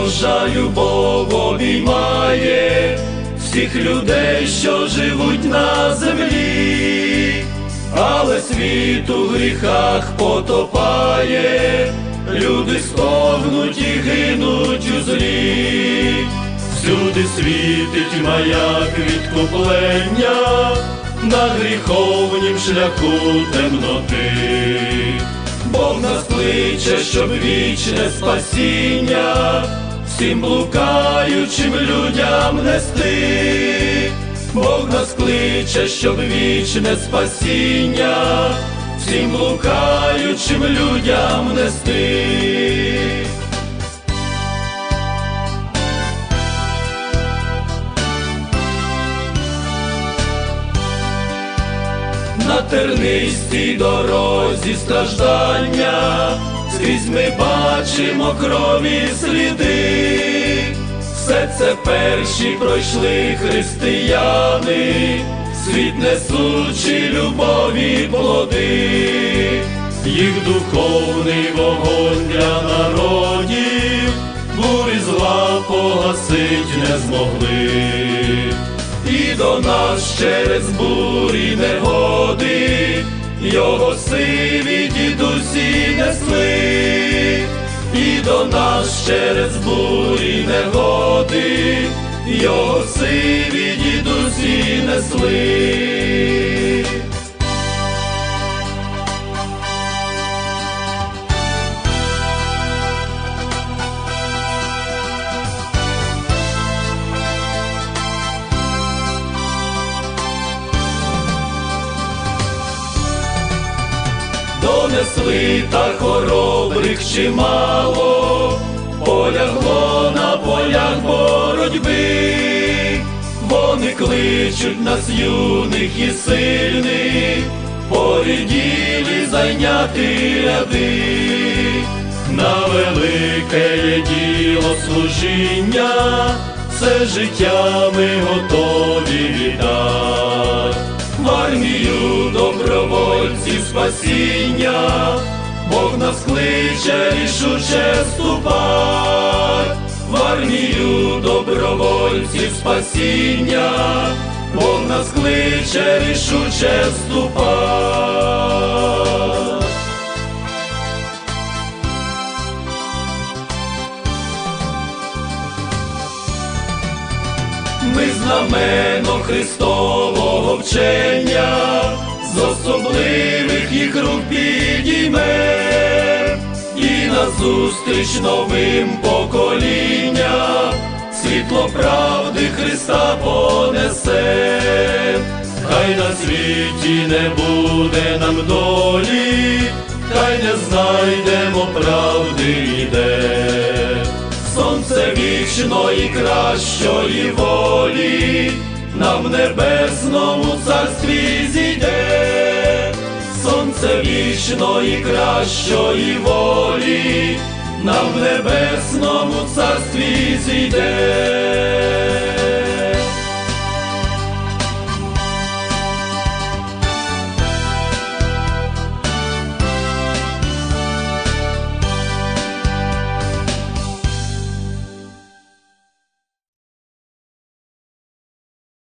Божа любов обіймає всіх людей, що живуть на землі, але світ у гріхах потопає, люди стогнуть і гинуть у злі, всюди світить маяк відкуплення на гріховнім шляху темноти. Бог нас кличе, щоб вічне спасіння всім блукаючим людям нести. Бог нас кличе, щоб вічне спасіння всім блукаючим людям нести. на тернистій дорозі страждання, скрізь ми бачимо крові сліди, все це перші пройшли християни, світ несучи любові плоди, їх духовний вогонь для народів, бурі зла погасить не змогли. І до нас через бурі негоди, його сиві дідусі несли, і до нас через бурі негоди, його сиві дідусі несли. Донесли та хоробрих чимало, полягло на полях боротьби, вони кличуть нас юних і сильних, поріділі зайняти ряди, на велике діло служіння, все життя ми готові віддати. В армію добровольців спасіння, Бог нас кличе рішуче ступать, в армію добровольців спасіння, Бог нас кличе рішуче ступать. Ми знамено Христового вчення, з особливих їх рук підійме, і назустріч новим поколінням. Світло правди Христа понесе, хай на світі не буде нам долі, хай не знайдемо правди вічної кращої волі, нам в небесному царстві зійде, сонце вічної кращої волі, нам в небесному царстві зійде.